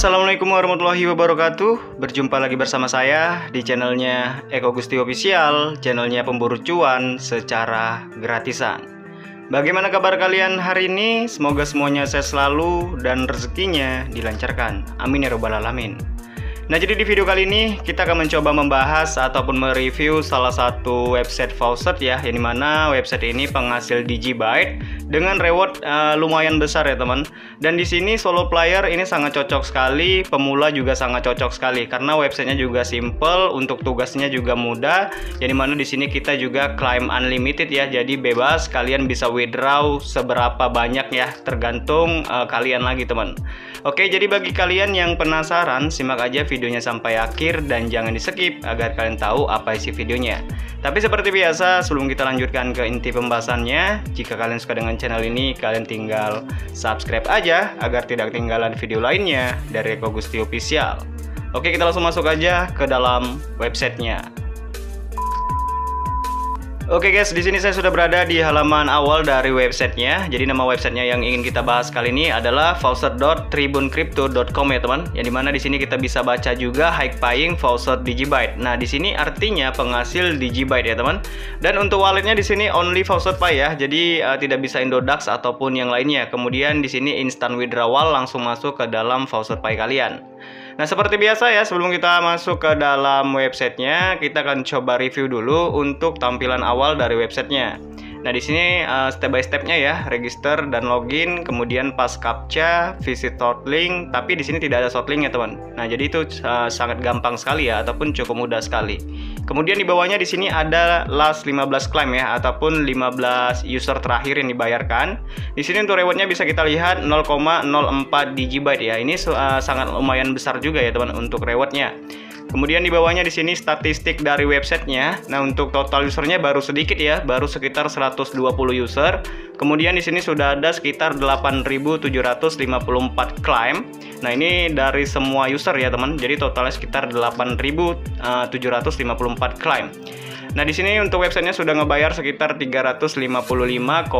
Assalamualaikum warahmatullahi wabarakatuh. Berjumpa lagi bersama saya di channelnya Eko Gusti Official Channelnya pemburu cuan secara gratisan. Bagaimana kabar kalian hari ini? Semoga semuanya sehat selalu dan rezekinya dilancarkan. Amin ya robbal alamin Nah jadi di video kali ini kita akan mencoba membahas ataupun mereview salah satu website faucet ya Yang di mana website ini penghasil Digibyte dengan reward uh, lumayan besar ya teman. Dan di sini solo player ini sangat cocok sekali Pemula juga sangat cocok sekali Karena websitenya juga simple Untuk tugasnya juga mudah Yang di mana di sini kita juga claim unlimited ya. Jadi bebas kalian bisa withdraw seberapa banyak ya Tergantung uh, kalian lagi teman. Oke jadi bagi kalian yang penasaran Simak aja video videonya sampai akhir dan jangan di skip agar kalian tahu apa isi videonya. Tapi seperti biasa, sebelum kita lanjutkan ke inti pembahasannya, jika kalian suka dengan channel ini, kalian tinggal subscribe aja agar tidak ketinggalan video lainnya dari Eko Gusti Official. Oke, kita langsung masuk aja ke dalam websitenya. Oke guys, di sini saya sudah berada di halaman awal dari websitenya. Jadi nama websitenya yang ingin kita bahas kali ini adalah faucet.tribuncrypto.com ya teman. Yang di mana di sini kita bisa baca juga high paying faucet Digibyte. Nah di sini artinya penghasil Digibyte ya teman. Dan untuk walletnya di sini only faucet pay ya. Jadi uh, tidak bisa Indodax ataupun yang lainnya. Kemudian di sini instant withdrawal langsung masuk ke dalam faucet pay kalian. Nah seperti biasa ya sebelum kita masuk ke dalam websitenya kita akan coba review dulu untuk tampilan awal dari websitenya. Nah, di sini uh, step by stepnya ya, register dan login, kemudian pas captcha, visit link, tapi di sini tidak ada link ya, teman. Nah, jadi itu uh, sangat gampang sekali ya ataupun cukup mudah sekali. Kemudian di bawahnya di sini ada last 15 claim ya ataupun 15 user terakhir yang dibayarkan. Di sini untuk rewardnya bisa kita lihat 0,04 digibyte ya. Ini uh, sangat lumayan besar juga ya, teman untuk rewardnya. Kemudian di bawahnya di sini statistik dari websitenya. Nah untuk total usernya baru sedikit ya, baru sekitar 120 user. Kemudian di sini sudah ada sekitar 8.754 claim. Nah ini dari semua user ya teman. Jadi totalnya sekitar 8.754 claim. Nah di sini untuk websitenya sudah ngebayar sekitar 355,14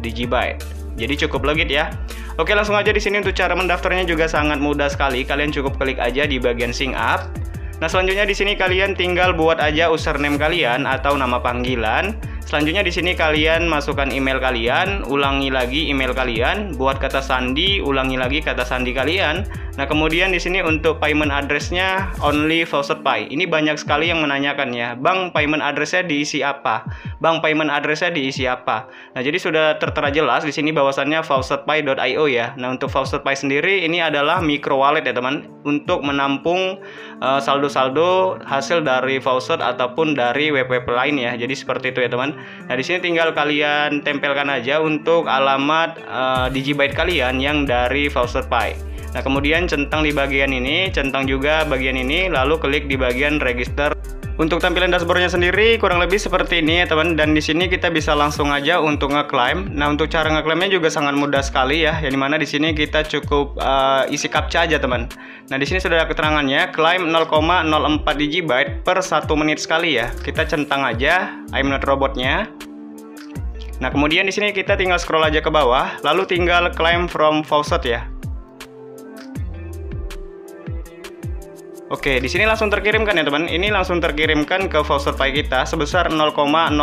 digibyte. Jadi cukup legit ya. Oke langsung aja di sini untuk cara mendaftarnya juga sangat mudah sekali. Kalian cukup klik aja di bagian sign up. Nah selanjutnya di sini kalian tinggal buat aja username kalian atau nama panggilan. Selanjutnya di sini kalian masukkan email kalian, ulangi lagi email kalian, buat kata sandi, ulangi lagi kata sandi kalian. Nah, kemudian di sini untuk payment addressnya only Faucet Pay. Ini banyak sekali yang menanyakan ya, Bang, payment addressnya diisi apa? Bang, payment addressnya diisi apa? Nah, jadi sudah tertera jelas di sini bahwasannya faucetpay.io ya. Nah, untuk Faucet Pay sendiri ini adalah micro wallet ya, teman, untuk menampung eh, saldo-saldo uh, hasil dari faucet ataupun dari web-web lain ya. Jadi seperti itu ya, teman. Nah, di sini tinggal kalian tempelkan aja untuk alamat uh, Digibyte kalian yang dari Faucet Pay. Nah, kemudian centang di bagian ini, centang juga bagian ini, lalu klik di bagian register. Untuk tampilan dashboardnya sendiri kurang lebih seperti ini ya teman dan di sini kita bisa langsung aja untuk ngeklaim. Nah untuk cara ngeklaimnya juga sangat mudah sekali ya, yang di mana di sini kita cukup uh, isi captcha aja teman. Nah di sini sudah ada keterangannya, klaim 0,04 GB per 1 menit sekali ya. Kita centang aja I'm not robotnya. Nah, kemudian di sini kita tinggal scroll aja ke bawah, lalu tinggal claim from faucet ya. Oke, di sini langsung terkirimkan ya teman. Ini langsung terkirimkan ke voucher Pay kita sebesar 0,04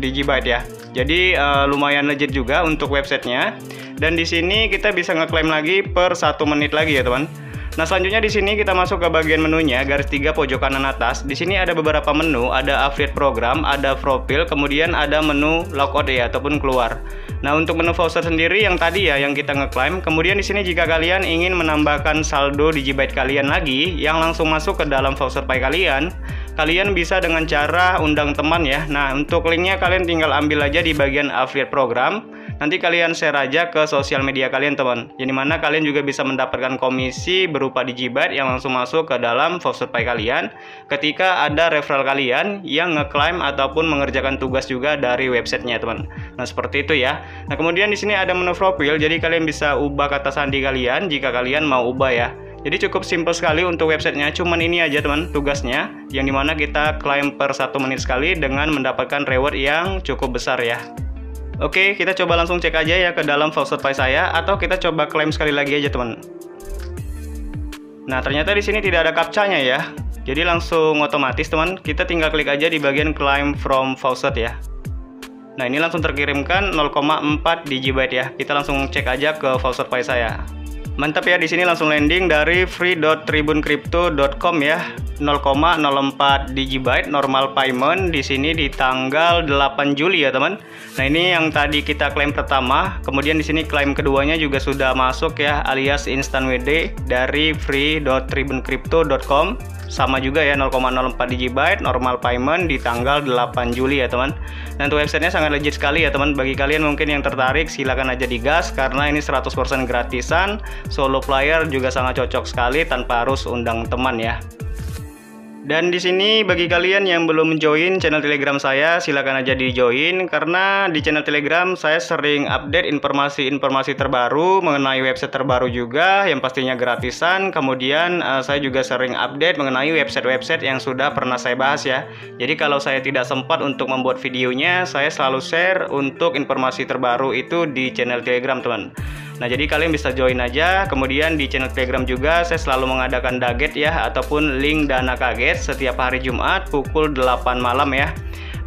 GB ya. Jadi uh, lumayan legit juga untuk websitenya. Dan di sini kita bisa ngeklaim lagi per satu menit lagi ya teman. Nah selanjutnya di sini kita masuk ke bagian menunya garis tiga pojok kanan atas. Di sini ada beberapa menu, ada affiliate program, ada profil, kemudian ada menu logout ya ataupun keluar. Nah untuk menu voucher sendiri yang tadi ya yang kita ngeklaim. Kemudian di sini jika kalian ingin menambahkan saldo Digibyte kalian lagi yang langsung masuk ke dalam voucher pay kalian, kalian bisa dengan cara undang teman ya. Nah untuk linknya kalian tinggal ambil aja di bagian affiliate program nanti kalian share aja ke sosial media kalian teman. Yang mana kalian juga bisa mendapatkan komisi berupa digibyte yang langsung masuk ke dalam pay kalian ketika ada referral kalian yang ngeklaim ataupun mengerjakan tugas juga dari websitenya teman. Nah seperti itu ya. Nah kemudian di sini ada menu profil jadi kalian bisa ubah kata sandi kalian jika kalian mau ubah ya. Jadi cukup simple sekali untuk websitenya, cuman ini aja teman tugasnya, yang di mana kita klaim per satu menit sekali dengan mendapatkan reward yang cukup besar ya. Oke, kita coba langsung cek aja ya ke dalam voucher pay saya atau kita coba klaim sekali lagi aja teman. Nah, ternyata di sini tidak ada captcha-nya ya. Jadi langsung otomatis teman, kita tinggal klik aja di bagian claim from faucet ya. Nah, ini langsung terkirimkan 0,4 GB ya. Kita langsung cek aja ke faucet Pi saya. Mantap ya di sini langsung landing dari free.tribuncrypto.com ya. 0,04 GB normal payment di sini di tanggal 8 Juli ya teman. Nah ini yang tadi kita klaim pertama, kemudian di sini klaim keduanya juga sudah masuk ya alias instant WD dari free.tribuncrypto.com sama juga ya 0,04 GB normal payment di tanggal 8 Juli ya teman. Dan untuk websitenya sangat legit sekali ya teman. Bagi kalian mungkin yang tertarik silahkan aja digas karena ini 100% gratisan. Solo player juga sangat cocok sekali tanpa harus undang teman ya dan di sini bagi kalian yang belum join channel Telegram saya, silakan aja di join karena di channel Telegram saya sering update informasi-informasi terbaru mengenai website terbaru juga yang pastinya gratisan. Kemudian uh, saya juga sering update mengenai website-website yang sudah pernah saya bahas ya. Jadi kalau saya tidak sempat untuk membuat videonya, saya selalu share untuk informasi terbaru itu di channel Telegram, teman. Nah, jadi kalian bisa join aja. Kemudian di channel Telegram juga saya selalu mengadakan daget ya ataupun link dana kaget setiap hari Jumat pukul 8 malam ya.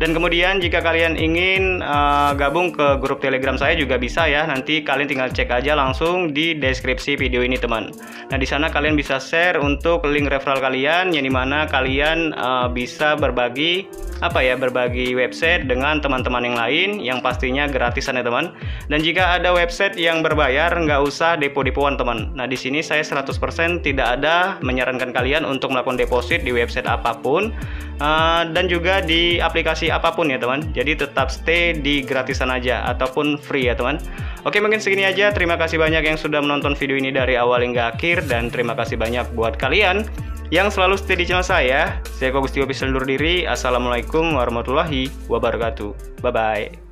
Dan kemudian jika kalian ingin uh, gabung ke grup Telegram saya juga bisa ya. Nanti kalian tinggal cek aja langsung di deskripsi video ini teman. Nah di sana kalian bisa share untuk link referral kalian yang di mana kalian uh, bisa berbagi apa ya berbagi website dengan teman-teman yang lain yang pastinya gratisan ya teman. Dan jika ada website yang berbayar nggak usah depo-depoan teman. Nah di sini saya 100% tidak ada menyarankan kalian untuk melakukan deposit di website apa pun uh, dan juga di aplikasi apa pun ya teman. Jadi tetap stay di gratisan aja ataupun free ya teman. Oke mungkin segini aja. Terima kasih banyak yang sudah menonton video ini dari awal hingga akhir dan terima kasih banyak buat kalian yang selalu stay di channel saya. Saya Kogusti Official undur diri. Assalamualaikum warahmatullahi wabarakatuh. Bye bye